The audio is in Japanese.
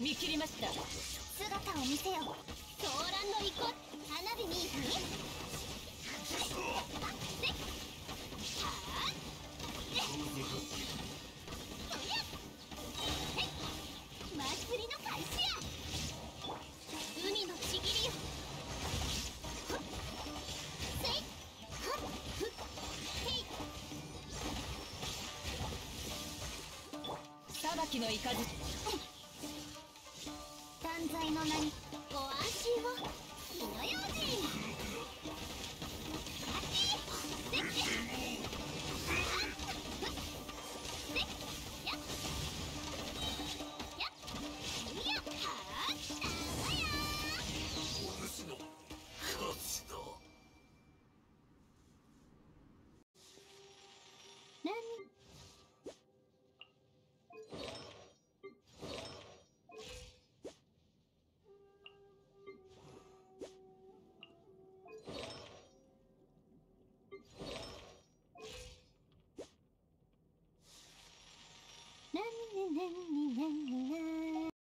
見切りました。姿を見せよソーランの遺骨。花火に祭りの開始や海のいはっふっへい裁きの雷断罪の名にご安心を。火の用 na na na na na